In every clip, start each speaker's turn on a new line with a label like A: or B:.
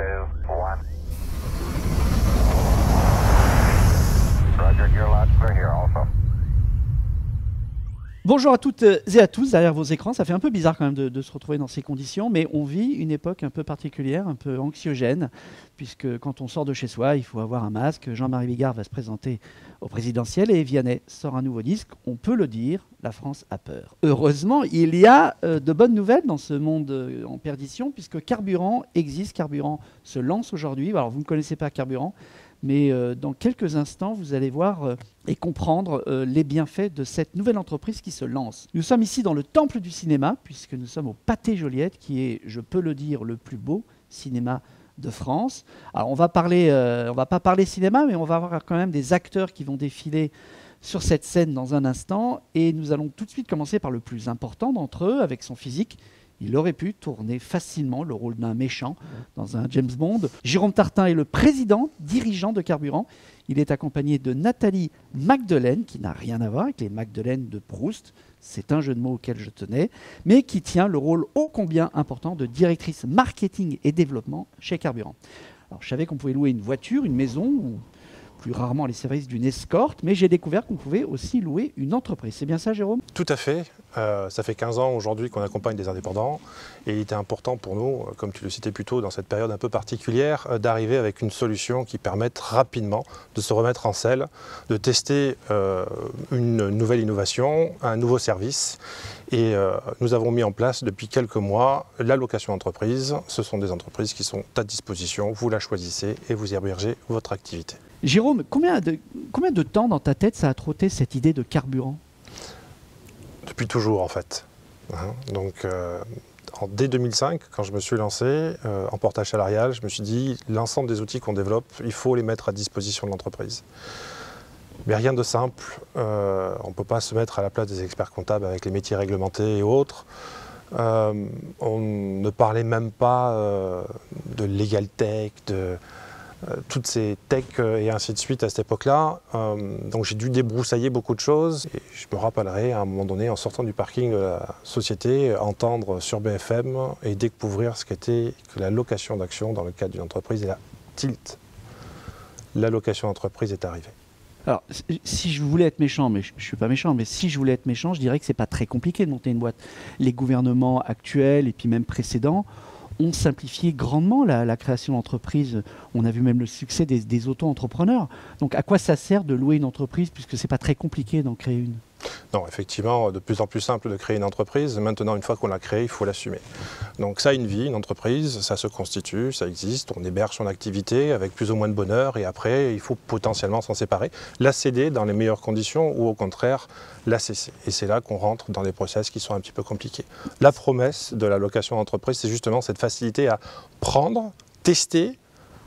A: two,
B: Bonjour à toutes et à tous derrière vos écrans. Ça fait un peu bizarre quand même de, de se retrouver dans ces conditions, mais on vit une époque un peu particulière, un peu anxiogène, puisque quand on sort de chez soi, il faut avoir un masque. Jean-Marie Bigard va se présenter au présidentiel et Vianney sort un nouveau disque. On peut le dire, la France a peur. Heureusement, il y a euh, de bonnes nouvelles dans ce monde euh, en perdition, puisque Carburant existe. Carburant se lance aujourd'hui. Alors vous ne connaissez pas Carburant, mais euh, dans quelques instants, vous allez voir euh, et comprendre euh, les bienfaits de cette nouvelle entreprise qui se lance. Nous sommes ici dans le temple du cinéma, puisque nous sommes au Pâté Joliette, qui est, je peux le dire, le plus beau cinéma de France. Alors on va parler, on va pas parler cinéma, mais on va avoir quand même des acteurs qui vont défiler sur cette scène dans un instant, et nous allons tout de suite commencer par le plus important d'entre eux, avec son physique. Il aurait pu tourner facilement le rôle d'un méchant dans un James Bond. Jérôme Tartin est le président, dirigeant de Carburant. Il est accompagné de Nathalie Magdelaine, qui n'a rien à voir avec les Magdeleines de Proust. C'est un jeu de mots auquel je tenais, mais qui tient le rôle ô combien important de directrice marketing et développement chez Carburant. Alors, je savais qu'on pouvait louer une voiture, une maison, ou plus rarement les services d'une escorte, mais j'ai découvert qu'on pouvait aussi louer une entreprise. C'est bien ça, Jérôme?
C: Tout à fait. Euh, ça fait 15 ans aujourd'hui qu'on accompagne des indépendants et il était important pour nous, euh, comme tu le citais plus tôt, dans cette période un peu particulière, euh, d'arriver avec une solution qui permette rapidement de se remettre en selle, de tester une nouvelle innovation, un nouveau service. Et nous avons mis en place depuis quelques mois la location entreprise. Ce sont des entreprises qui sont à disposition. Vous la choisissez et vous hébergez votre activité.
B: Jérôme, combien de temps dans ta tête ça a trotté cette idée de carburant?
C: Depuis toujours en fait. Hein. Donc euh, dès 2005, quand je me suis lancé euh, en portage salarial, je me suis dit l'ensemble des outils qu'on développe, il faut les mettre à disposition de l'entreprise. Mais rien de simple. Euh, on ne peut pas se mettre à la place des experts comptables avec les métiers réglementés et autres. On ne parlait même pas de legal tech, de toutes ces techs euh, et ainsi de suite à cette époque-là. Euh, donc j'ai dû débroussailler beaucoup de choses. Et je me rappellerai à un moment donné, en sortant du parking de la société, entendre sur BFM et découvrir ce qu'était la location d'actions dans le cadre d'une entreprise. Et là, tilt, la location d'entreprise est arrivée.
B: Alors, si- si je voulais être méchant, mais je ne suis pas méchant, mais si je voulais être méchant, je dirais que c'est pas très compliqué de monter une boîte. Les gouvernements actuels et puis même précédents ont simplifié grandement la, création d'entreprises. On a vu même le succès des, auto-entrepreneurs. Donc, à quoi ça sert de louer une entreprise puisque c'est pas très compliqué d'en créer une?
C: Non, effectivement, de plus en plus simple de créer une entreprise. Maintenant, une fois qu'on l'a créée, il faut l'assumer. Donc ça une vie, une entreprise, ça se constitue, ça existe, on héberge son activité avec plus ou moins de bonheur et après, il faut potentiellement s'en séparer, la céder dans les meilleures conditions ou au contraire la cesser. Et c'est là qu'on rentre dans des process qui sont un petit peu compliqués. La promesse de la location d'entreprise, c'est justement cette facilité à prendre, tester,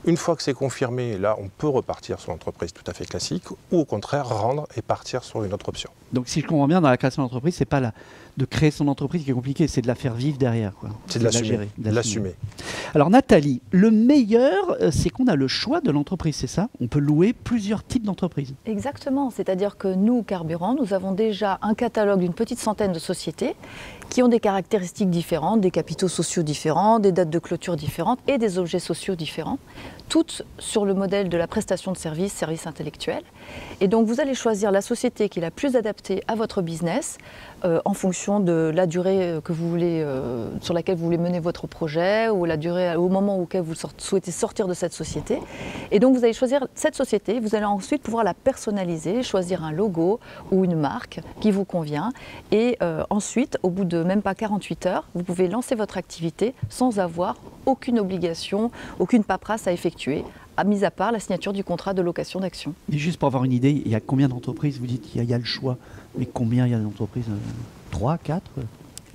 C: une fois que c'est confirmé, là, on peut repartir sur l'entreprise tout à fait classique, ou au contraire rendre et partir sur une autre option.
B: Donc, si je comprends bien, dans la création d'entreprise, c'est pas la, de créer son entreprise qui est compliqué, c'est de la faire vivre derrière. quoi.
C: C'est de
B: la
C: l'assumer.
B: gérer,
C: de l'assumer.
B: Alors Nathalie, le meilleur, euh, c'est qu'on a le choix de l'entreprise, c'est ça? On peut louer plusieurs types d'entreprises.
D: Exactement, c'est-à-dire que nous, Carburant, nous avons déjà un catalogue d'une petite centaine de sociétés qui ont des caractéristiques différentes, des capitaux sociaux différents, des dates de clôture différentes et des objets sociaux différents, toutes sur le modèle de la prestation de services, services intellectuels. Et donc vous allez choisir la société qui est la plus adaptée à votre business euh, en fonction de la durée euh, que vous voulez, euh, sur laquelle vous voulez mener votre projet ou la durée au moment auquel vous souhaitez sortir de cette société. Et donc vous allez choisir cette société, vous allez ensuite pouvoir la personnaliser, choisir un logo ou une marque qui vous convient. Et ensuite, au bout de même pas 48 heures, vous pouvez lancer votre activité sans avoir aucune obligation, aucune paperasse à effectuer, à mis à part la signature du contrat de location d'action.
B: Et juste pour avoir une idée, il y a combien d'entreprises Vous dites qu'il y, a- il y a le choix, mais combien il y a d'entreprises euh, Trois, quatre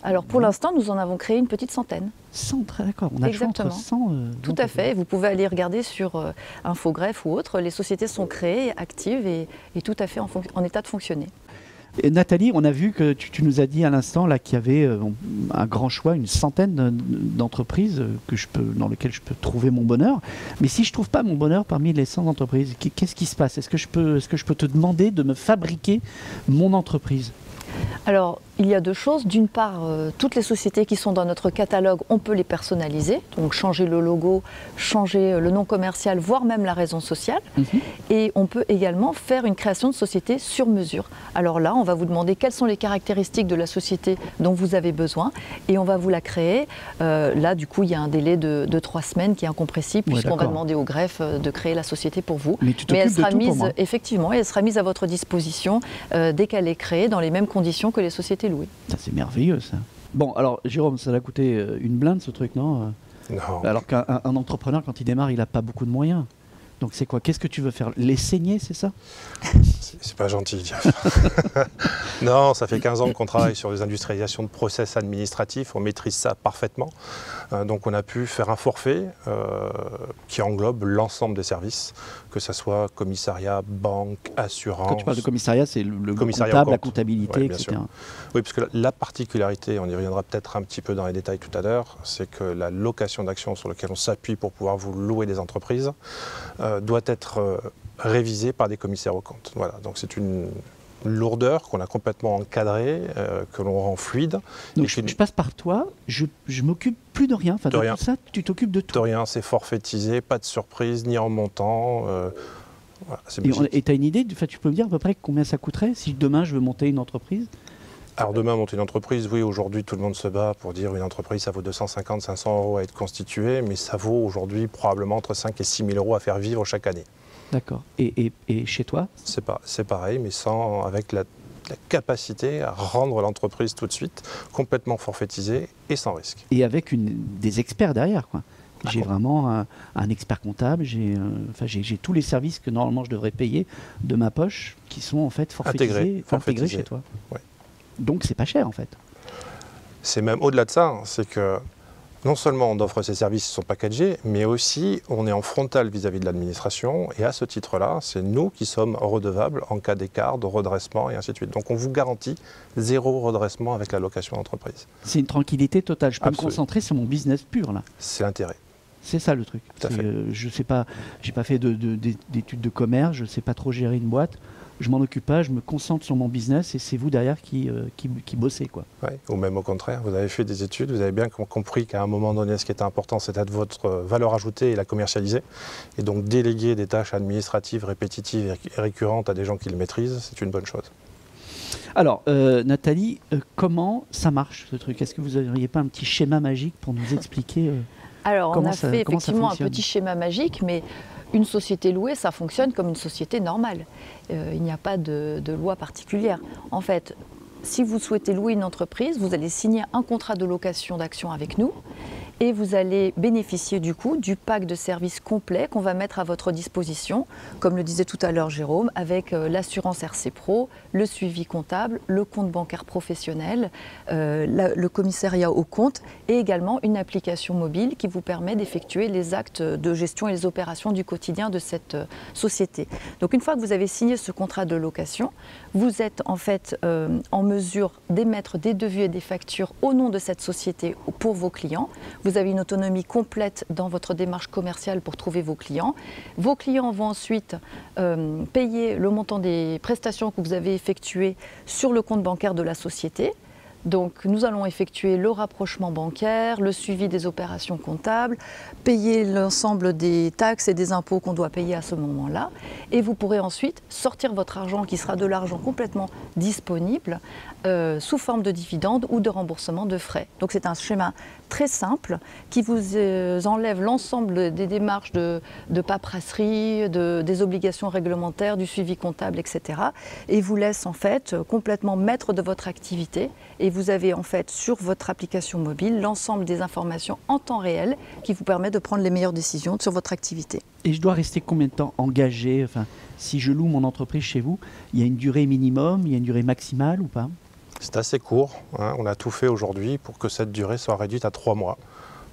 D: Alors pour l'instant, nous en avons créé une petite centaine.
B: 100, très d'accord. On a le choix entre
D: Exactement.
B: 100. euh,
D: Tout à fait. Vous pouvez aller regarder sur euh, Infogreffe ou autre. Les sociétés sont créées, actives et, et tout à fait en état de fonctionner.
B: Nathalie, on a vu que tu, nous as dit à l'instant là qu'il y avait euh, un grand choix, une centaine de- d'entreprises euh, dans lesquelles je peux trouver mon bonheur. Mais si je trouve pas mon bonheur parmi les 100 entreprises, qu'est- qu'est-ce qui se passe? Est-ce que, je peux- est-ce que je peux te demander de me fabriquer mon entreprise?
D: Alors, il y a deux choses. D'une part, euh, toutes les sociétés qui sont dans notre catalogue, on peut les personnaliser, donc changer le logo, changer euh, le nom commercial, voire même la raison sociale.
B: Mhm.
D: Et on peut également faire une création de société sur mesure. Alors là, on va vous demander quelles sont les caractéristiques de la société dont vous avez besoin et on va vous la créer. Euh, là, du coup, il y a un délai de, de trois semaines qui est incompressible
B: Ouais,
D: puisqu'on va demander au greffe de créer la société pour vous.
B: Mais tu
D: Mais elle sera mise, effectivement, et elle sera mise à votre disposition euh, dès qu'elle est créée dans les mêmes conditions que les sociétés
B: Ça, c'est merveilleux, ça. Bon, alors, Jérôme, ça l'a coûté euh, une blinde, ce truc, non
C: Non.
B: Alors qu'un un- un entrepreneur, quand il démarre, il n'a pas beaucoup de moyens. Donc, c'est quoi? Qu'est-ce que tu veux faire? Les saigner, c'est ça?
C: C'est pas gentil, non, ça fait 15 ans qu'on travaille sur des industrialisations de process administratifs, on maîtrise ça parfaitement. Euh, donc on a pu faire un forfait euh, qui englobe l'ensemble des services, que ce soit commissariat, banque, assurance.
B: Quand tu parles de commissariat, c'est le, le
C: Commissariat
B: comptable, la comptabilité,
C: Ouais,
B: etc.
C: sûr. Oui, parce que la- la particularité, on y reviendra peut-être un petit peu dans les détails tout à l'heure, c'est que la location d'actions sur laquelle on s'appuie pour pouvoir vous louer des entreprises euh, doit être euh, révisée par des commissaires aux comptes. Voilà, donc c'est une lourdeur qu'on a complètement encadrée, euh, que l'on rend fluide.
B: Donc, je, passe par toi, je, je m'occupe plus de rien. Enfin,
C: De rien.
B: tout ça, tu t'occupes de tout.
C: De rien, c'est forfaitisé, pas de surprise, ni en montant. euh, voilà,
B: Et tu as une idée Tu peux me dire à peu près combien ça coûterait si demain je veux monter une entreprise?
C: Alors demain, monter une entreprise, oui, aujourd'hui, tout le monde se bat pour dire une entreprise, ça vaut 250, 500 euros à être constituée, mais ça vaut aujourd'hui probablement entre 5 et 6 000 euros à faire vivre chaque année.
B: D'accord. Et, et- et chez toi?
C: C'est pas, c'est pareil, mais sans, avec la, la capacité à rendre l'entreprise tout de suite complètement forfaitisée et sans risque.
B: Et avec une, des experts derrière, quoi. J'ai
C: Ah,
B: vraiment un, un expert comptable, j'ai euh, enfin, j'ai- j'ai tous les services que normalement je devrais payer de ma poche qui sont en fait forfaitisés,
C: Intégrés,
B: chez toi.
C: Ouais.
B: Donc c'est pas cher en fait.
C: C'est même au-delà de ça, hein, c'est que non seulement on offre ces services qui sont packagés, mais aussi on est en frontal vis-à-vis de l'administration. Et à ce titre-là, c'est nous qui sommes redevables en cas d'écart, de redressement et ainsi de suite. Donc on vous garantit zéro redressement avec la location d'entreprise.
B: C'est une tranquillité totale. Je peux
C: Absolument.
B: me concentrer sur mon business pur là.
C: C'est l'intérêt.
B: C'est ça le truc. Euh, je sais pas, j'ai pas fait de- de- d'é- d'études de commerce, je sais pas trop gérer une boîte. Je m'en occupe pas, je me concentre sur mon business et c'est vous derrière qui, euh, qui, qui bossez quoi.
C: Ouais, Ou même au contraire, vous avez fait des études, vous avez bien com- compris qu'à un moment donné, ce qui était important, c'était de votre euh, valeur ajoutée et la commercialiser. Et donc déléguer des tâches administratives répétitives et ré- et récurrentes à des gens qui le maîtrisent, c'est une bonne chose.
B: Alors, euh, Nathalie, euh, comment ça marche ce truc? Est-ce que vous n'auriez pas un petit schéma magique pour nous expliquer euh,
D: Alors,
B: Comment
D: on a
B: ça-
D: fait effectivement un petit schéma magique, mais une société louée, ça fonctionne comme une société normale. Euh, il n'y a pas de, de loi particulière. En fait, si vous souhaitez louer une entreprise, vous allez signer un contrat de location d'actions avec nous et vous allez bénéficier du coup du pack de services complet qu'on va mettre à votre disposition, comme le disait tout à l'heure Jérôme, avec euh, l'assurance RC Pro, le suivi comptable, le compte bancaire professionnel, euh, le commissariat au compte et également une application mobile qui vous permet d'effectuer les actes de gestion et les opérations du quotidien de cette euh, société. Donc une fois que vous avez signé ce contrat de location, vous êtes en fait euh, en mesure d'émettre des devis et des factures au nom de cette société pour vos clients. Vous avez une autonomie complète dans votre démarche commerciale pour trouver vos clients. Vos clients vont ensuite euh, payer le montant des prestations que vous avez effectuées sur le compte bancaire de la société. Donc nous allons effectuer le rapprochement bancaire, le suivi des opérations comptables, payer l'ensemble des taxes et des impôts qu'on doit payer à ce moment-là. Et vous pourrez ensuite sortir votre argent qui sera de l'argent complètement disponible euh, sous forme de dividendes ou de remboursement de frais. Donc c'est un schéma très simple qui vous euh, enlève l'ensemble des démarches de, paperasserie, de- des obligations réglementaires, du suivi comptable, etc. Et vous laisse en fait complètement maître de votre activité. Vous avez en fait sur votre application mobile l'ensemble des informations en temps réel qui vous permet de prendre les meilleures décisions sur votre activité.
B: Et je dois rester combien de temps engagé Enfin, si je loue mon entreprise chez vous, il y a une durée minimum, il y a une durée maximale ou pas?
C: C'est assez court. hein. On a tout fait aujourd'hui pour que cette durée soit réduite à trois mois.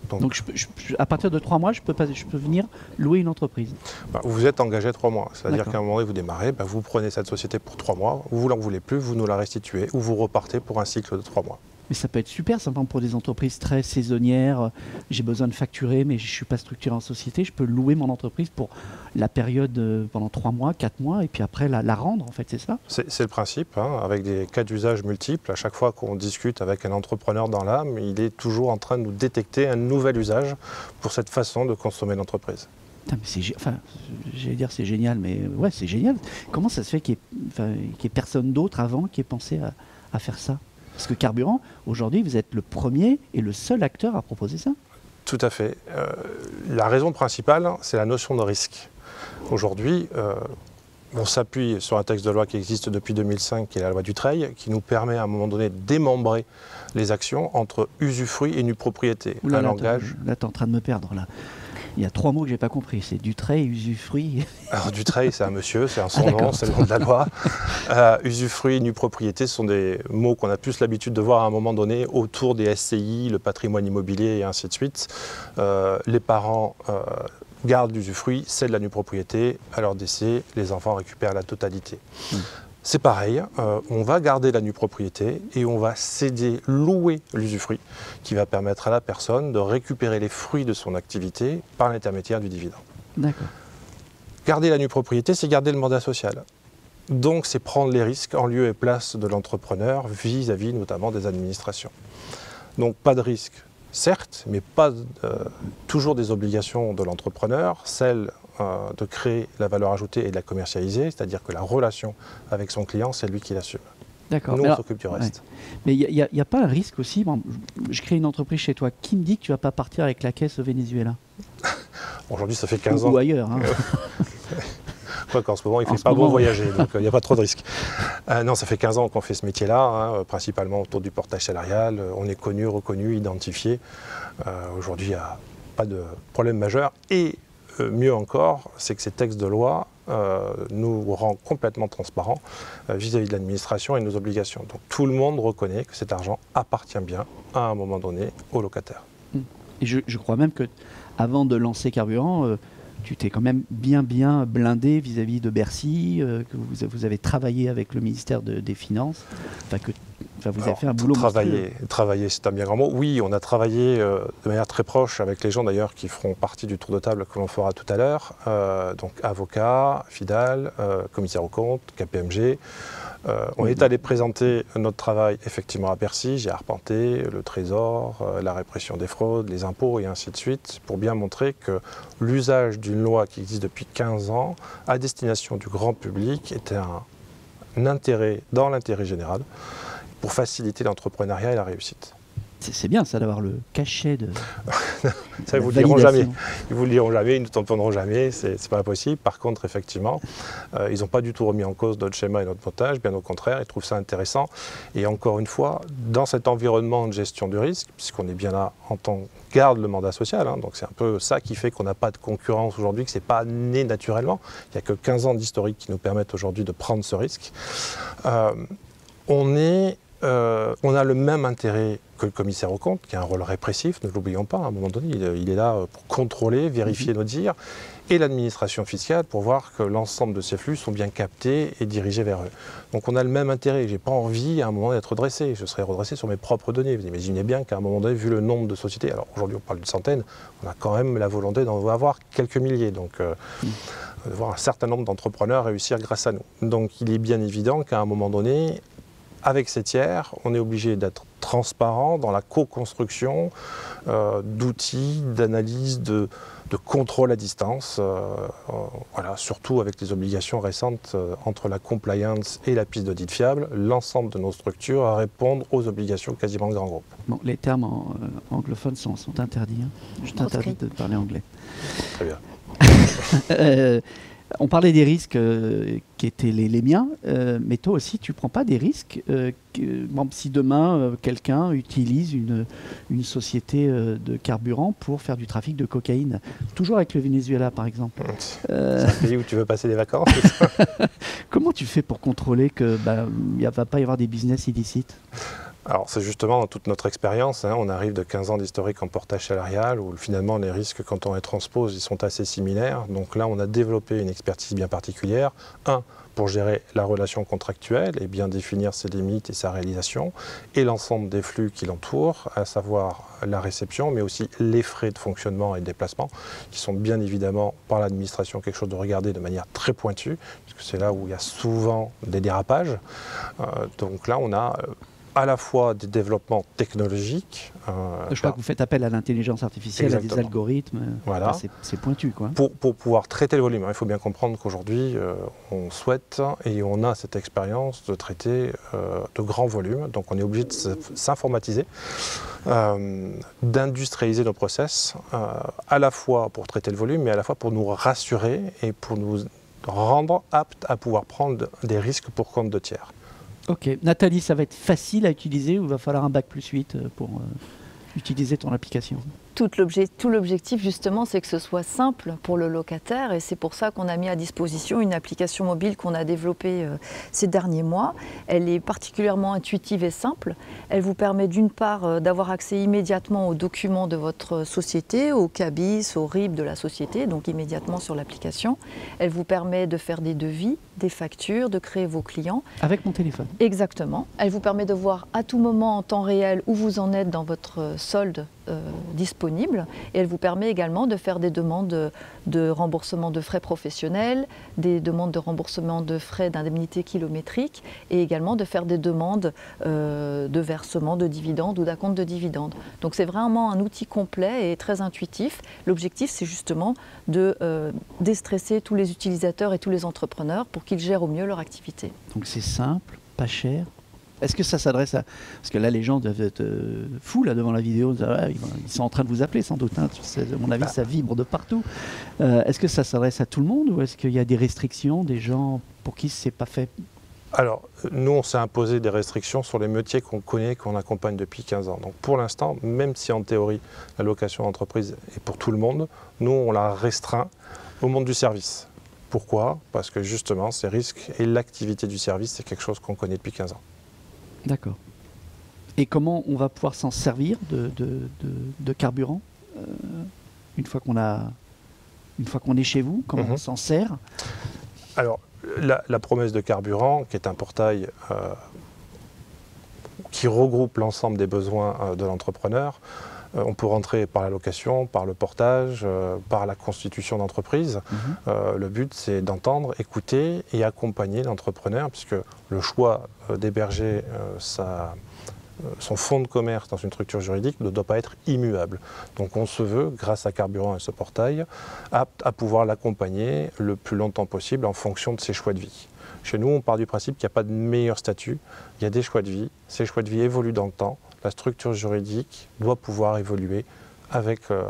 C: Donc,
B: Donc, je peux- je- je- à partir de trois mois, je peux, pas, je peux venir louer une entreprise.
C: bah, vous êtes engagé trois mois. C'est-à-dire qu'à un moment donné, vous démarrez, bah, vous prenez cette société pour trois mois, vous n'en voulez plus, vous nous la restituez, ou vous repartez pour un cycle de trois mois.
B: Mais ça peut être super, simplement pour des entreprises très saisonnières. J'ai besoin de facturer, mais je ne suis pas structuré en société. Je peux louer mon entreprise pour la période euh, pendant 3 mois, 4 mois, et puis après la, la rendre, en fait, c'est ça
C: C'est le principe, hein, avec des cas d'usage multiples. À chaque fois qu'on discute avec un entrepreneur dans l'âme, il est toujours en train de nous détecter un nouvel usage pour cette façon de consommer l'entreprise.
B: Enfin, j'allais dire c'est génial, mais ouais, c'est génial. Comment ça se fait qu'il n'y ait, enfin, personne d'autre avant qui ait pensé à, à faire ça? Parce que Carburant, aujourd'hui, vous êtes le premier et le seul acteur à proposer ça.
C: Tout à fait. Euh, la raison principale, c'est la notion de risque. Aujourd'hui, euh, on s'appuie sur un texte de loi qui existe depuis 2005, qui est la loi Dutreil, qui nous permet à un moment donné de démembrer les actions entre usufruit et nue propriété.
B: Ouh là,
C: un
B: là,
C: langage.
B: Là, tu es en train de me perdre. Là. Il y a trois mots que j'ai pas compris. C'est du trait, usufruit.
C: Alors, Dutreil, c'est un monsieur, c'est un son
B: Ah,
C: c'est le nom de la loi. Euh, usufruit, nue propriété, ce sont des mots qu'on a plus l'habitude de voir à un moment donné autour des SCI, le patrimoine immobilier et ainsi de suite. Euh, les parents euh, gardent l'usufruit, c'est de la nue propriété. À leur décès, les enfants récupèrent la totalité.
B: Mm.
C: C'est pareil, euh, on va garder la nue propriété et on va céder, louer l'usufruit, qui va permettre à la personne de récupérer les fruits de son activité par l'intermédiaire du dividende.
B: D'accord.
C: Garder la nue propriété, c'est garder le mandat social. Donc, c'est prendre les risques en lieu et place de l'entrepreneur vis-à-vis notamment des administrations. Donc, pas de risque, certes, mais pas euh, toujours des obligations de l'entrepreneur, celle euh, de créer la valeur ajoutée et de la commercialiser, c'est-à-dire que la relation avec son client, c'est lui qui l'assume.
B: D'accord.
C: Nous, on s'occupe du
B: ouais.
C: reste.
B: Mais il n'y a, pas un risque aussi bon, je- crée une entreprise chez toi. Qui me dit que tu vas pas partir avec la caisse au Venezuela?
C: Aujourd'hui, ça fait 15
B: Ou
C: ans.
B: ailleurs. hein.
C: Quoi qu'en ce moment, il ne fait pas bon voyager, donc il n'y a pas trop de risques. Euh, non, ça fait 15 ans qu'on fait ce métier-là, hein, euh, principalement autour du portage salarial. Euh, on est connu, reconnu, identifié. Euh, Aujourd'hui, il n'y a pas de problème majeur. Et euh, mieux encore, c'est que ces textes de loi euh, nous rendent complètement transparents euh, vis-à-vis de l'administration et de nos obligations. Donc tout le monde reconnaît que cet argent appartient bien à un moment donné au locataire.
B: Et je, crois même que avant de lancer Carburant, euh, tu t'es quand même bien bien blindé vis-à-vis de Bercy, euh, que vous, vous avez travaillé avec le ministère de- des Finances, enfin que enfin, vous avez
C: Alors,
B: fait un boulot
C: Travailler, travailler c'est un bien grand mot. Oui, on a travaillé euh, de manière très proche avec les gens d'ailleurs qui feront partie du tour de table que l'on fera tout à l'heure. Euh, donc avocats, FIDAL, euh, commissaire aux comptes, KPMG. On
B: Oui.
C: est allé présenter notre travail effectivement à Bercy. J'ai arpenté le trésor, la répression des fraudes, les impôts et ainsi de suite pour bien montrer que l'usage d'une loi qui existe depuis 15 ans à destination du grand public était un, un intérêt dans l'intérêt général pour faciliter l'entrepreneuriat et la réussite.
B: C'est bien ça d'avoir le cachet de.
C: Ça, ils vous le diront jamais. Ils vous le diront jamais, ils ne t'entendront jamais, c'est c'est pas possible. Par contre, effectivement, euh, ils n'ont pas du tout remis en cause notre schéma et notre montage, bien au contraire, ils trouvent ça intéressant. Et encore une fois, dans cet environnement de gestion du risque, puisqu'on est bien là en tant que garde le mandat social, hein, donc c'est un peu ça qui fait qu'on n'a pas de concurrence aujourd'hui, que c'est pas né naturellement. Il n'y a que 15 ans d'historique qui nous permettent aujourd'hui de prendre ce risque. Euh, on est euh, on a le même intérêt que le commissaire aux comptes, qui a un rôle répressif, ne l'oublions pas, à un moment donné, il, est- là euh, pour contrôler, vérifier nos dires, et l'administration fiscale pour voir que l'ensemble de ces flux sont bien captés et dirigés vers eux. Donc on a le même intérêt. Je n'ai pas envie à un moment d'être redressé. Je serais redressé sur mes propres données. Vous imaginez bien qu'à un moment donné, vu le nombre de sociétés, alors aujourd'hui on parle de centaines, on a quand même la volonté d'en avoir quelques milliers. Donc euh, de voir un certain nombre d'entrepreneurs réussir grâce à nous. Donc il est bien évident qu'à un moment donné, avec ces tiers, on est obligé d'être transparent dans la co-construction euh, d'outils, d'analyse, de, de contrôle à distance. euh, euh, voilà, surtout avec les obligations récentes euh, entre la compliance et la piste d'audit fiable, l'ensemble de nos structures à répondre aux obligations quasiment de grands groupes.
B: Bon, les termes en- euh, anglophones sont, sont interdits. hein. Je t'interdis de parler anglais.
C: Très bien.
B: On parlait des risques euh, qui étaient les, les miens, euh, mais toi aussi, tu prends pas des risques. euh, que- si demain, quelqu'un utilise une, une société de carburant pour faire du trafic de cocaïne, toujours avec le Venezuela, par exemple.
C: C'est un pays où tu veux passer des vacances
B: comment tu fais pour contrôler que bah, ne va pas y avoir des business illicites?
C: Alors c'est justement dans toute notre expérience, hein, on arrive de 15 ans d'historique en portage salarial où finalement les risques quand on les transpose ils sont assez similaires. Donc là on a développé une expertise bien particulière. Un, pour gérer la relation contractuelle et bien définir ses limites et sa réalisation, et l'ensemble des flux qui l'entourent, à savoir la réception, mais aussi les frais de fonctionnement et de déplacement, qui sont bien évidemment par l'administration quelque chose de regarder de manière très pointue, puisque c'est là où il y a souvent des dérapages. Euh, donc là, on a euh, à la fois des développements technologiques.
B: euh, Je crois que vous faites appel à l'intelligence artificielle, à des algorithmes.
C: Voilà.
B: Enfin, c'est- pointu, quoi.
C: Pour, pour pouvoir traiter le volume, hein, il faut bien comprendre qu'aujourd'hui, euh, on souhaite et on a cette expérience de traiter euh, de grands volumes. Donc on est obligé de s'informatiser, euh, d'industrialiser nos process, euh, à la fois pour traiter le volume, mais à la fois pour nous rassurer et pour nous rendre aptes à pouvoir prendre des risques pour compte de tiers.
B: Ok. Nathalie, ça va être facile à utiliser ou il va falloir un bac plus 8 euh, pour euh, utiliser ton application?
D: Tout l'obje- tout l'objectif justement, c'est que ce soit simple pour le locataire et c'est pour ça qu'on a mis à disposition une application mobile qu'on a développée euh, ces derniers mois. Elle est particulièrement intuitive et simple. Elle vous permet d'une part euh, d'avoir accès immédiatement aux documents de votre société, au CABIS, au RIB de la société, donc immédiatement sur l'application. Elle vous permet de faire des devis, des factures, de créer vos clients.
B: Avec mon téléphone.
D: Exactement. Elle vous permet de voir à tout moment en temps réel où vous en êtes dans votre solde euh, disponible. Et elle vous permet également de faire des demandes de, remboursement de frais professionnels, des demandes de remboursement de frais d'indemnité kilométrique et également de faire des demandes euh, de versement de dividendes ou d'acompte de dividendes. Donc c'est vraiment un outil complet et très intuitif. L'objectif, c'est justement de euh, déstresser tous les utilisateurs et tous les entrepreneurs pour qu'ils gèrent au mieux leur activité.
B: Donc c'est simple, pas cher. Est-ce que ça s'adresse à... Parce que là, les gens doivent être euh, fous là, devant la vidéo. Ils sont en train de vous appeler sans doute. hein. À mon avis, ça vibre de partout. Euh, est-ce que ça s'adresse à tout le monde ou est-ce qu'il y a des restrictions, des gens pour qui c'est pas fait?
C: Alors, nous, on s'est imposé des restrictions sur les métiers qu'on connaît, qu'on accompagne depuis 15 ans. Donc, pour l'instant, même si en théorie, la location d'entreprise est pour tout le monde, nous, on la restreint au monde du service. Pourquoi? Parce que justement, ces risques et l'activité du service, c'est quelque chose qu'on connaît depuis 15 ans.
B: D'accord. Et comment on va pouvoir s'en servir de, de- de- de carburant euh, une fois qu'on a, une fois qu'on est chez vous Comment
C: Mhm.
B: on s'en sert?
C: Alors, la, la promesse de carburant, qui est un portail euh, qui regroupe l'ensemble des besoins euh, de l'entrepreneur, euh, on peut rentrer par la location, par le portage, euh, par la constitution d'entreprise.
B: Mhm.
C: Euh, le but, c'est d'entendre, écouter et accompagner l'entrepreneur, puisque le choix d'héberger sa- son fonds de commerce dans une structure juridique ne doit pas être immuable. Donc on se veut, grâce à Carburant et ce portail, apte à pouvoir l'accompagner le plus longtemps possible en fonction de ses choix de vie. Chez nous, on part du principe qu'il n'y a pas de meilleur statut, il y a des choix de vie, ces choix de vie évoluent dans le temps, la structure juridique doit pouvoir évoluer avec euh,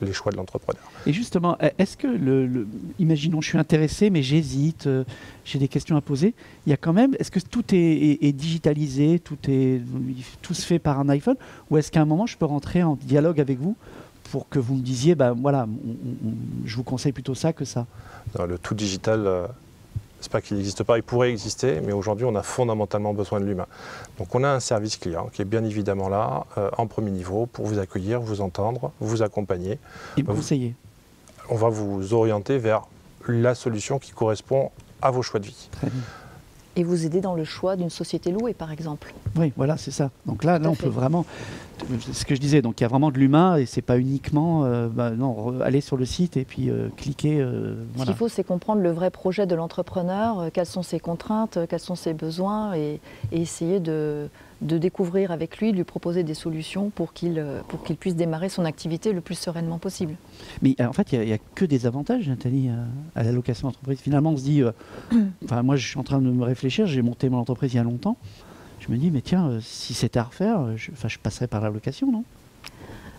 C: les choix de l'entrepreneur.
B: Et justement, e- est-ce que, le, le- imaginons, je suis intéressé, mais j'hésite, euh, j'ai des questions à poser. Il y a quand même, est-ce que tout est, est- est digitalisé, tout est, tout se fait par un iPhone, ou est-ce qu'à un moment je peux rentrer en dialogue avec vous pour que vous me disiez, ben voilà, on- on- je vous conseille plutôt ça que ça?
C: Non, Le tout digital, euh, c'est pas qu'il n'existe pas, il pourrait exister, mais aujourd'hui on a fondamentalement besoin de l'humain. Donc on a un service client qui est bien évidemment là, euh, en premier niveau, pour vous accueillir, vous entendre, vous accompagner.
B: Et
C: Vous-
B: conseiller.
C: On va vous orienter vers la solution qui correspond à vos choix de vie.
B: Très bien.
D: Et vous aider dans le choix d'une société louée, par exemple.
B: Oui, voilà, c'est ça. Donc là,
D: Tout
B: là on
D: fait.
B: peut vraiment. C'est ce que je disais. Donc il y a vraiment de l'humain et c'est pas uniquement. euh, bah, non, aller sur le site et puis euh, cliquer. euh,
D: Ce qu'il faut, c'est comprendre le vrai projet de l'entrepreneur, quelles sont ses contraintes, quels sont ses besoins, et, et essayer de, de découvrir avec lui, de lui proposer des solutions pour qu'il pour qu'il puisse démarrer son activité le plus sereinement possible.
B: Mais en fait, il n'y a, que des avantages, Nathalie, à, à la location d'entreprise. Finalement, on se dit. Enfin, moi, je suis en train de me réfléchir. J'ai monté mon entreprise il y a longtemps. Je me dis, mais tiens, euh, si c'était à refaire, je, je passerais par la location, non?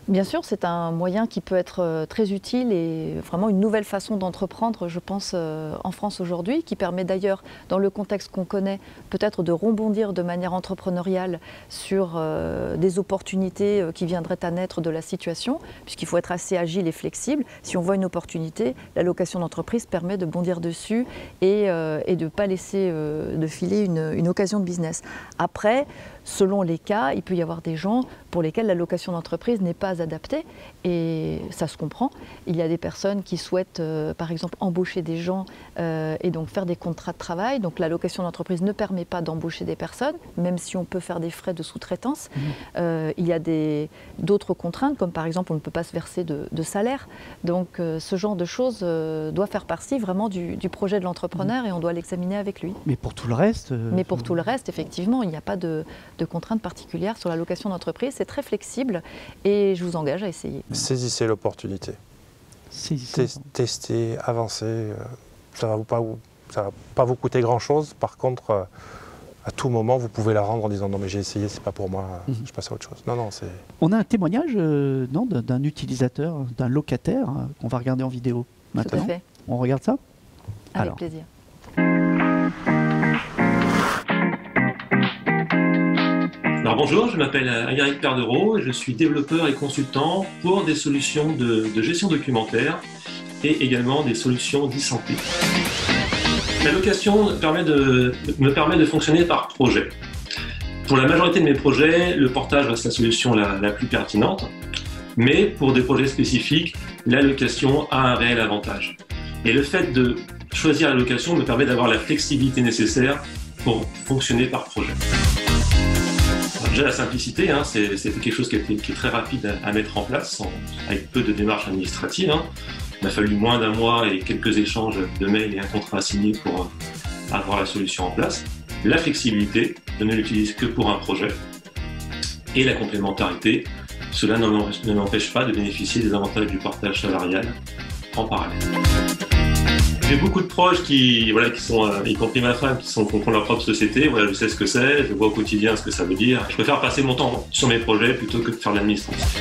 D: Bien sûr, c'est un moyen qui peut être euh, très utile et vraiment une nouvelle façon d'entreprendre, je pense, euh, en France aujourd'hui, qui permet d'ailleurs, dans le contexte qu'on connaît, peut-être de rebondir de manière entrepreneuriale sur euh, des opportunités qui viendraient à naître de la situation, puisqu'il faut être assez agile et flexible. Si on voit une opportunité, la location d'entreprise permet de bondir dessus et, de ne pas laisser de filer une occasion de business. Après, selon les cas, il peut y avoir des gens pour lesquels la location d'entreprise n'est pas adaptée et ça se comprend. Il y a des personnes qui souhaitent, euh, par exemple, embaucher des gens euh, et donc faire des contrats de travail. Donc la location d'entreprise ne permet pas d'embaucher des personnes, même si on peut faire des frais de sous-traitance.
B: Mhm.
D: Euh, il y a d'autres contraintes, comme par exemple, on ne peut pas se verser de, de salaire. Donc ce genre de choses doit faire partie vraiment du, du projet de l'entrepreneur et on doit l'examiner avec lui.
B: Mais pour tout le reste.
D: Mais pour tout le reste, effectivement, il n'y a pas de, de contraintes particulières sur la location d'entreprise. C'est très flexible et je vous engage à essayer.
C: Saisissez l'opportunité. Testez, avancez. euh, Ça ne va, vous pas vous- ça va pas vous coûter grand-chose. Par contre, euh, à tout moment, vous pouvez la rendre en disant non mais j'ai essayé, c'est pas pour moi,
B: Mhm.
C: je passe à autre chose. Non, non, c'est...
B: On a un témoignage euh, non, d'un- utilisateur, d'un locataire qu'on va regarder en vidéo
D: Tout à
B: maintenant.
D: fait,
B: On regarde ça?
D: Avec
B: Alors.
D: plaisir.
E: Bonjour, je m'appelle Aymeric Perdereau et je suis développeur et consultant pour des solutions de, gestion documentaire et également des solutions d'e-santé. La location me permet de fonctionner par projet. Pour la majorité de mes projets, le portage reste la solution la, la plus pertinente, mais pour des projets spécifiques, la location a un réel avantage. Et le fait de choisir la location me permet d'avoir la flexibilité nécessaire pour fonctionner par projet. Déjà la simplicité, hein, c'est quelque chose qui, a qui est très rapide à, mettre en place, avec peu de démarches administratives. hein. Il m'a fallu moins d'un mois et quelques échanges de mails et un contrat à signer pour euh, avoir la solution en place. La flexibilité, je ne l'utilise que pour un projet. Et la complémentarité, cela ne m'empêche pas de bénéficier des avantages du partage salarial en parallèle. J'ai beaucoup de proches qui, voilà, qui sont, euh, y compris ma femme, qui, sont, qui ont leur propre société. Voilà, je sais ce que c'est, je vois au quotidien ce que ça veut dire. Je préfère passer mon temps sur mes projets plutôt que de faire l'administration.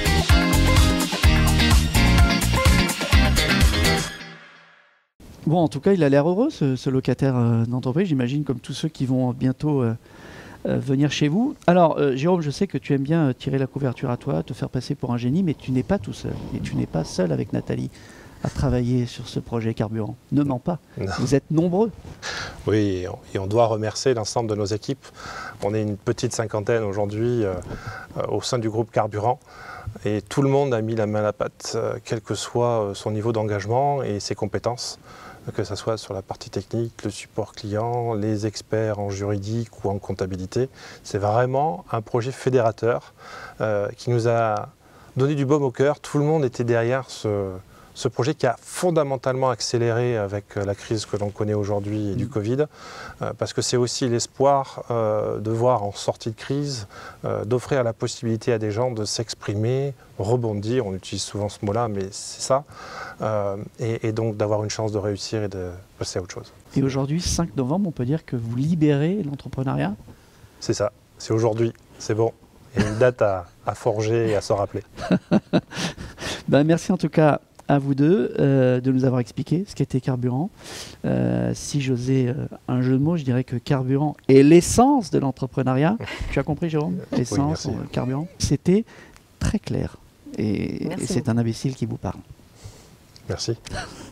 B: Bon, en tout cas, il a l'air heureux, ce, locataire euh, d'entreprise, j'imagine, comme tous ceux qui vont bientôt euh, venir chez vous. Alors, Jérôme, je sais que tu aimes bien tirer la couverture à toi, te faire passer pour un génie, mais tu n'es pas tout seul. Et tu n'es pas seul avec Nathalie à travailler sur ce projet carburant. Ne mens pas.
C: Non.
B: Vous êtes nombreux.
C: Oui, et on, doit remercier l'ensemble de nos équipes. On est une petite cinquantaine aujourd'hui euh, euh, au sein du groupe Carburant. Et tout le monde a mis la main à la pâte, euh, quel que soit son niveau d'engagement et ses compétences, que ce soit sur la partie technique, le support client, les experts en juridique ou en comptabilité. C'est vraiment un projet fédérateur euh, qui nous a donné du baume au cœur. Tout le monde était derrière ce, ce projet qui a fondamentalement accéléré avec euh, la crise que l'on connaît aujourd'hui et du
B: Mm.
C: Covid, euh, parce que c'est aussi l'espoir euh, de voir en sortie de crise, d'offrir la possibilité à des gens de s'exprimer, rebondir, on utilise souvent ce mot-là, mais c'est ça, et, et donc d'avoir une chance de réussir et de passer à autre chose.
B: Et aujourd'hui, 5 novembre, on peut dire que vous libérez l'entrepreneuriat?
C: C'est ça, c'est aujourd'hui, c'est bon. Il y a une date à, à forger et à se rappeler.
B: Ben, merci en tout cas à vous deux euh, de nous avoir expliqué ce qu'était carburant. Euh, si j'osais euh, un jeu de mots, je dirais que carburant est l'essence de l'entrepreneuriat. tu as compris, Jérôme L'essence, carburant. C'était très clair. Et c'est un imbécile qui vous parle.
C: Merci.